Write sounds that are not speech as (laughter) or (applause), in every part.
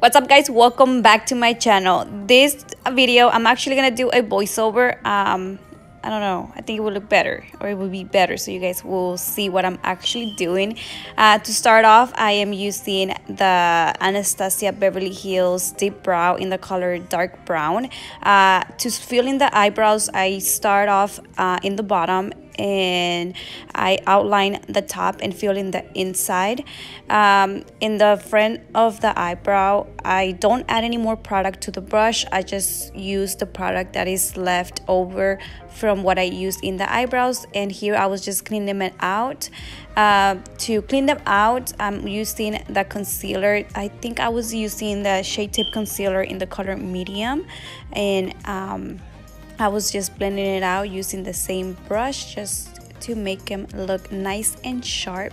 What's up guys? Welcome back to my channel. This video, I'm actually gonna do a voiceover. Um, I don't know. I think it will look better or it will be better so you guys will see what I'm actually doing. Uh, to start off, I am using the Anastasia Beverly Hills Dip Brow in the color dark brown. Uh, to fill in the eyebrows, I start off uh, in the bottom and I outline the top and fill in the inside. Um, in the front of the eyebrow, I don't add any more product to the brush. I just use the product that is left over from what I used in the eyebrows. And here I was just cleaning them out. Uh, to clean them out, I'm using the concealer. I think I was using the Shape Tape concealer in the color medium. And um, I was just blending it out using the same brush just to make them look nice and sharp.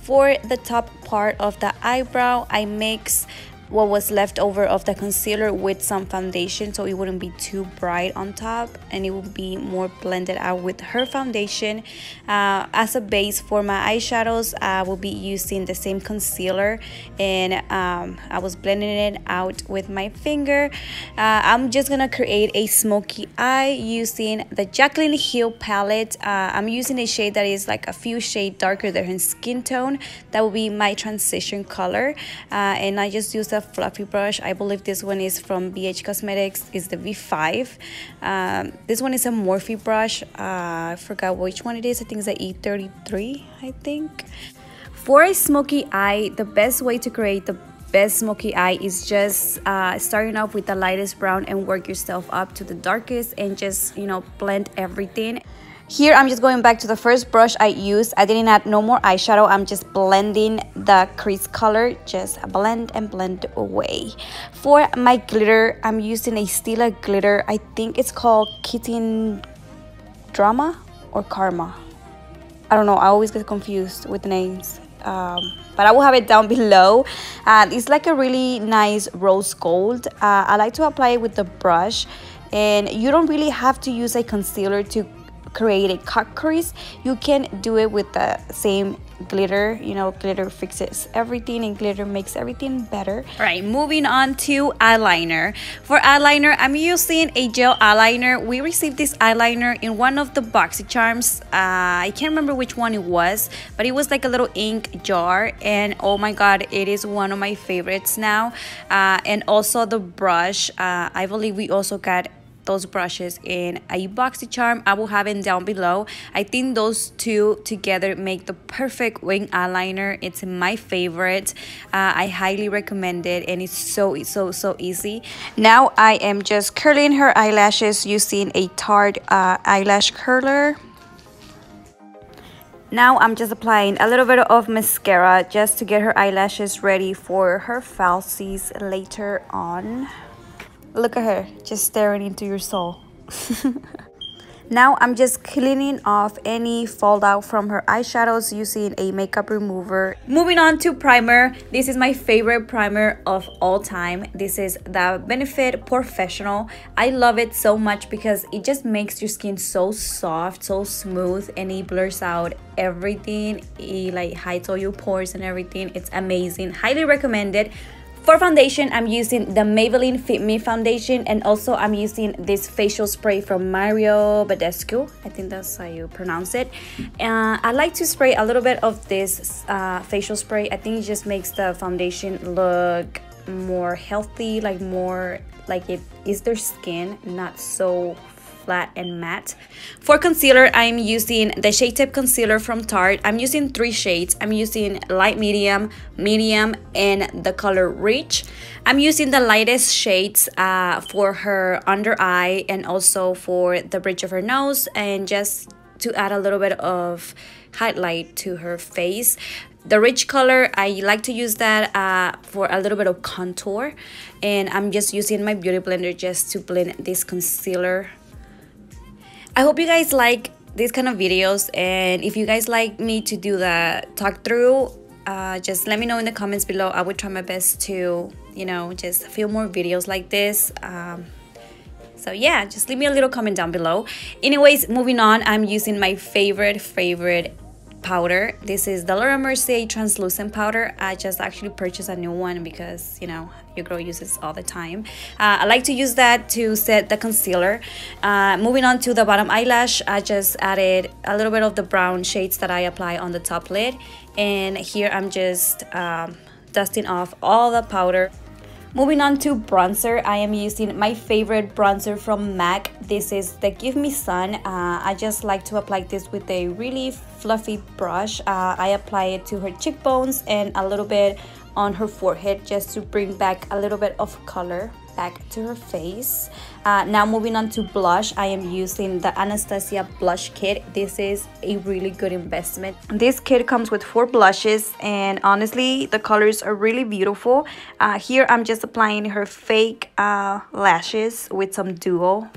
For the top part of the eyebrow, I mix what was left over of the concealer with some foundation so it wouldn't be too bright on top and it would be more blended out with her foundation. Uh, as a base for my eyeshadows I will be using the same concealer and um, I was blending it out with my finger. Uh, I'm just gonna create a smoky eye using the Jaclyn Hill palette. Uh, I'm using a shade that is like a few shade darker than her skin tone. That will be my transition color. Uh, and I just use a fluffy brush. I believe this one is from BH Cosmetics. It's the V5. Um, this one is a Morphe brush. Uh, I forgot which one it is. I think it's the E33, I think. For a smoky eye, the best way to create the best smoky eye is just uh, starting off with the lightest brown and work yourself up to the darkest and just, you know, blend everything. Here, I'm just going back to the first brush I used. I didn't add no more eyeshadow. I'm just blending the crease color. Just blend and blend away. For my glitter, I'm using a Stila glitter. I think it's called Kitten Drama or Karma. I don't know. I always get confused with names. Um, but I will have it down (laughs) below. Uh, it's like a really nice rose gold. Uh, I like to apply it with the brush and you don't really have to use a concealer to create a cut crease you can do it with the same glitter you know glitter fixes everything and glitter makes everything better. All right moving on to eyeliner. For eyeliner i'm using a gel eyeliner. We received this eyeliner in one of the BoxyCharms uh, i can't remember which one it was but it was like a little ink jar and oh my god it is one of my favorites now. Uh, and also the brush. Uh, i believe we also got those brushes in a BoxyCharm. I will have it down below. I think those two together make the perfect wing eyeliner. It's my favorite. Uh, I highly recommend it and it's so, so, so easy. Now I am just curling her eyelashes using a Tarte uh, eyelash curler. Now I'm just applying a little bit of mascara just to get her eyelashes ready for her falsies later on. Look at her, just staring into your soul. (laughs) now I'm just cleaning off any fallout from her eyeshadows using a makeup remover. Moving on to primer. This is my favorite primer of all time. This is the Benefit Porefessional. I love it so much because it just makes your skin so soft, so smooth, and it blurs out everything. It like hides all your pores and everything. It's amazing. Highly recommended. For foundation, I'm using the Maybelline Fit Me foundation and also I'm using this facial spray from Mario Badescu. I think that's how you pronounce it. Uh, I like to spray a little bit of this uh, facial spray. I think it just makes the foundation look more healthy, like more like it is their skin, not so flat and matte. For concealer, I'm using the Shape Tape Concealer from Tarte. I'm using three shades. I'm using light medium, medium, and the color Rich. I'm using the lightest shades uh, for her under eye and also for the bridge of her nose and just to add a little bit of highlight to her face the rich color i like to use that uh, for a little bit of contour and i'm just using my beauty blender just to blend this concealer I hope you guys like these kind of videos and if you guys like me to do the talk through uh, just let me know in the comments below. I would try my best to you know just film more videos like this. Um, so yeah just leave me a little comment down below. Anyways moving on I'm using my favorite favorite powder. This is the Laura Mercier translucent powder. I just actually purchased a new one because, you know, your girl uses all the time. Uh, I like to use that to set the concealer. Uh, moving on to the bottom eyelash, I just added a little bit of the brown shades that I apply on the top lid. And here I'm just um, dusting off all the powder. Moving on to bronzer, I am using my favorite bronzer from MAC. This is the Give Me Sun. Uh, I just like to apply this with a really fluffy brush. Uh, I apply it to her cheekbones and a little bit on her forehead just to bring back a little bit of color back to her face. Uh, now moving on to blush, I am using the Anastasia blush kit. This is a really good investment. This kit comes with four blushes and honestly the colors are really beautiful. Uh, here I'm just applying her fake uh, lashes with some duo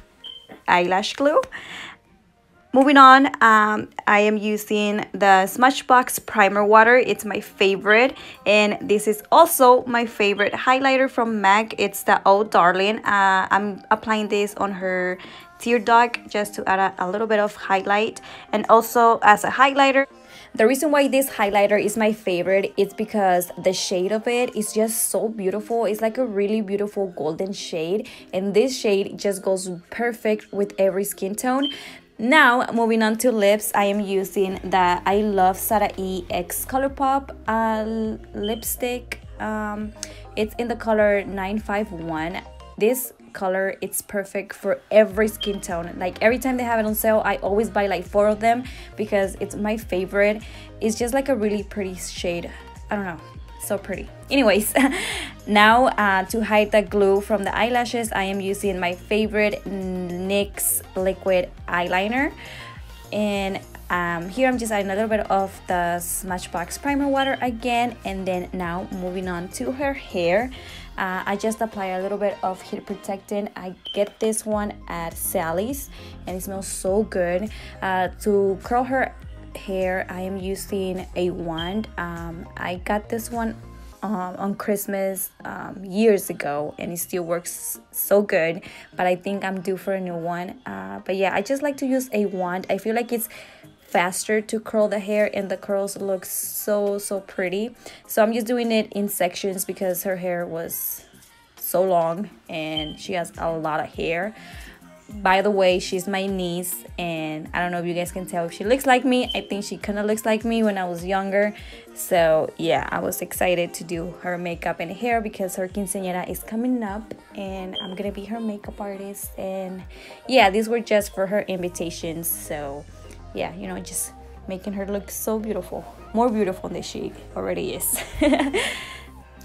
eyelash glue. Moving on, um, I am using the Smashbox Primer Water. It's my favorite. And this is also my favorite highlighter from MAC. It's the Oh Darling. Uh, I'm applying this on her tear duct just to add a, a little bit of highlight. And also as a highlighter, the reason why this highlighter is my favorite is because the shade of it is just so beautiful. It's like a really beautiful golden shade and this shade just goes perfect with every skin tone. Now, moving on to lips, I am using the I Love Sara E X Colourpop uh, lipstick. Um, it's in the color 951. This color it's perfect for every skin tone like every time they have it on sale i always buy like four of them because it's my favorite it's just like a really pretty shade i don't know so pretty. Anyways (laughs) now uh, to hide the glue from the eyelashes i am using my favorite nyx liquid eyeliner. And um, here I'm just adding a little bit of the Smashbox primer water again and then now moving on to her hair. Uh, I just apply a little bit of heat protectant. I get this one at Sally's and it smells so good. Uh, to curl her hair. I am using a wand. Um, I got this one um, on Christmas um, years ago and it still works so good but I think I'm due for a new one. Uh, but yeah I just like to use a wand. I feel like it's faster to curl the hair and the curls look so so pretty. So I'm just doing it in sections because her hair was so long and she has a lot of hair by the way she's my niece and i don't know if you guys can tell if she looks like me i think she kind of looks like me when i was younger. So yeah i was excited to do her makeup and hair because her quinceañera is coming up and i'm gonna be her makeup artist. And yeah these were just for her invitations. So yeah you know just making her look so beautiful more beautiful than she already is. (laughs)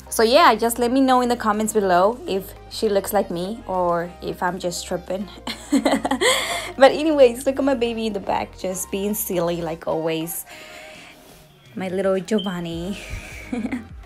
So yeah just let me know in the comments below if she looks like me or if i'm just tripping (laughs) (laughs) but anyways look at my baby in the back just being silly like always. My little giovanni. (laughs)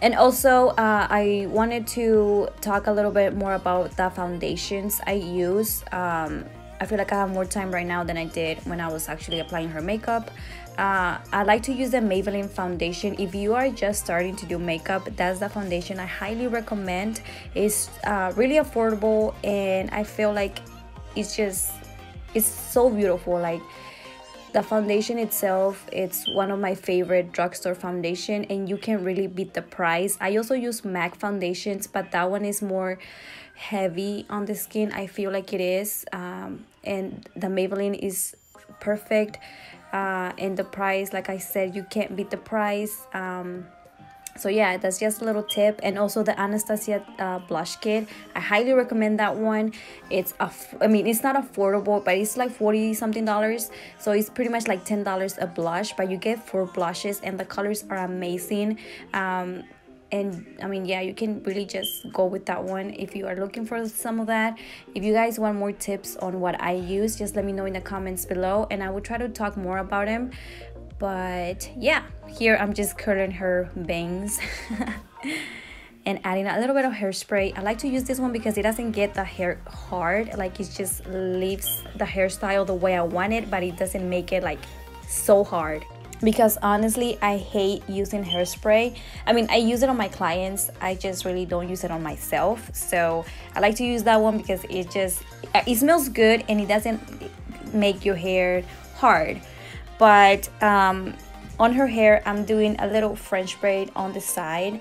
And also uh, i wanted to talk a little bit more about the foundations i use. Um, I feel like I have more time right now than I did when I was actually applying her makeup. Uh, I like to use the Maybelline foundation. If you are just starting to do makeup, that's the foundation I highly recommend. It's uh, really affordable and I feel like it's just, it's so beautiful. Like the foundation itself, it's one of my favorite drugstore foundation and you can really beat the price. I also use MAC foundations, but that one is more heavy on the skin i feel like it is um, and the maybelline is perfect uh, and the price like i said you can't beat the price. Um, so yeah that's just a little tip. And also the anastasia uh, blush kit. I highly recommend that one. It's a i mean it's not affordable but it's like 40 something dollars. So it's pretty much like 10 dollars a blush but you get four blushes and the colors are amazing. Um, and i mean yeah you can really just go with that one if you are looking for some of that. If you guys want more tips on what i use just let me know in the comments below and i will try to talk more about them but yeah here i'm just curling her bangs (laughs) and adding a little bit of hairspray. I like to use this one because it doesn't get the hair hard like it just leaves the hairstyle the way i want it but it doesn't make it like so hard because honestly I hate using hairspray. I mean, I use it on my clients. I just really don't use it on myself. So I like to use that one because it just it smells good and it doesn't make your hair hard. but um, on her hair I'm doing a little French braid on the side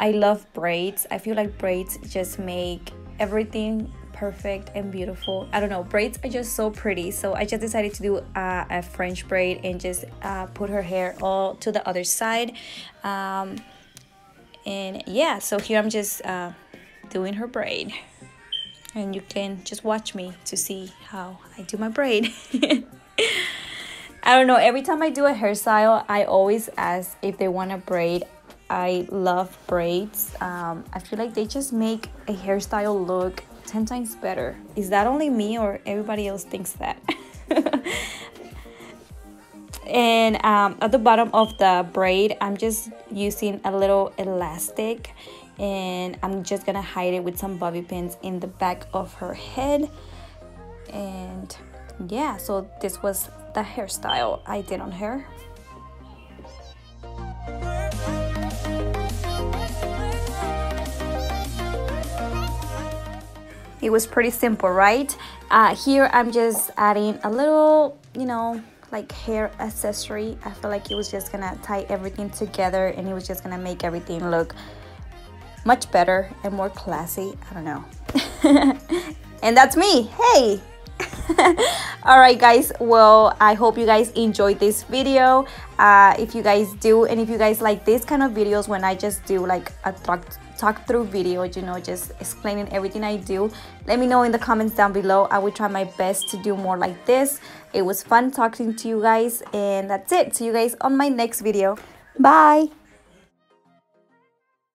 I love braids I feel like braids just make everything perfect and beautiful. I don't know braids are just so pretty. So I just decided to do uh, a French braid and just uh, put her hair all to the other side. Um, and yeah so here I'm just uh, doing her braid. And you can just watch me to see how I do my braid. (laughs) I don't know every time I do a hairstyle I always ask if they want a braid. I love braids. Um, I feel like they just make a hairstyle look 10 times better. Is that only me or everybody else thinks that? (laughs) And um, at the bottom of the braid I'm just using a little elastic and I'm just gonna hide it with some bobby pins in the back of her head. And yeah so this was the hairstyle I did on her it was pretty simple right? Uh, here I'm just adding a little you know like hair accessory. I feel like it was just gonna tie everything together and it was just gonna make everything look much better and more classy. I don't know. (laughs) And that's me. Hey! (laughs) All right guys. Well i hope you guys enjoyed this video. Uh, if you guys do and if you guys like this kind of videos when i just do like a talk talk through video you know just explaining everything i do. Let me know in the comments down below. I will try my best to do more like this. It was fun talking to you guys and that's it. See you guys on my next video. Bye